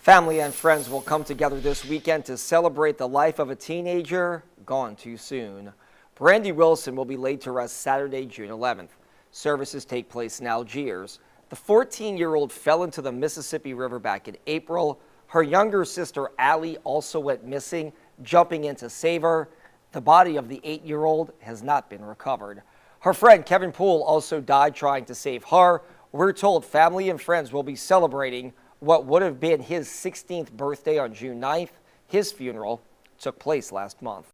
Family and friends will come together this weekend to celebrate the life of a teenager gone too soon. Brandy Wilson will be laid to rest Saturday, June 11th. Services take place in Algiers. The 14-year-old fell into the Mississippi River back in April. Her younger sister, Allie, also went missing, jumping in to save her. The body of the eight-year-old has not been recovered. Her friend, Kevin Poole, also died trying to save her. We're told family and friends will be celebrating what would have been his 16th birthday on June 9th. His funeral took place last month.